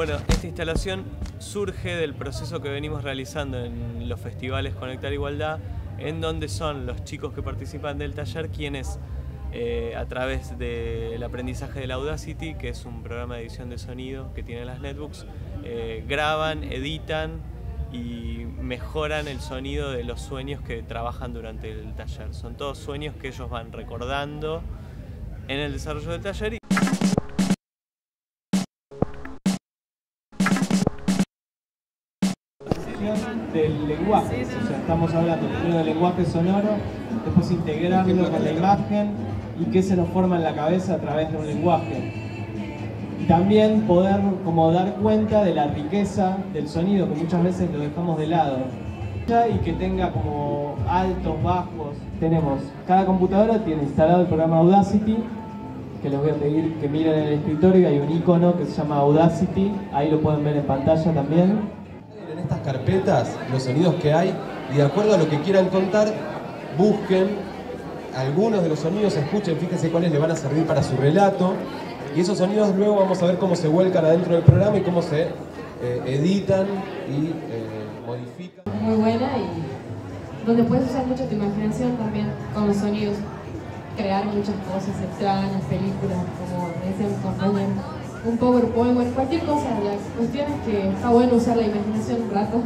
Bueno, esta instalación surge del proceso que venimos realizando en los festivales Conectar Igualdad, en donde son los chicos que participan del taller quienes eh, a través del aprendizaje del Audacity, que es un programa de edición de sonido que tienen las netbooks, eh, graban, editan y mejoran el sonido de los sueños que trabajan durante el taller. Son todos sueños que ellos van recordando en el desarrollo del taller. Del lenguaje, o sea, estamos hablando primero del lenguaje sonoro, después integrarlo con la imagen y qué se nos forma en la cabeza a través de un lenguaje. Y también poder como dar cuenta de la riqueza del sonido que muchas veces lo dejamos de lado y que tenga como altos, bajos. Tenemos, cada computadora tiene instalado el programa Audacity, que les voy a pedir que miren en el escritorio, hay un icono que se llama Audacity, ahí lo pueden ver en pantalla también. Carpetas los sonidos que hay y de acuerdo a lo que quieran contar, busquen algunos de los sonidos, escuchen, fíjense cuáles le van a servir para su relato y esos sonidos luego vamos a ver cómo se vuelcan adentro del programa y cómo se eh, editan y eh, modifican. Muy buena y donde puedes usar mucho tu imaginación también con los sonidos, crear muchas cosas extrañas, películas, como decían con un PowerPoint, cualquier cosa. La cuestión es que está bueno usar la imaginación un rato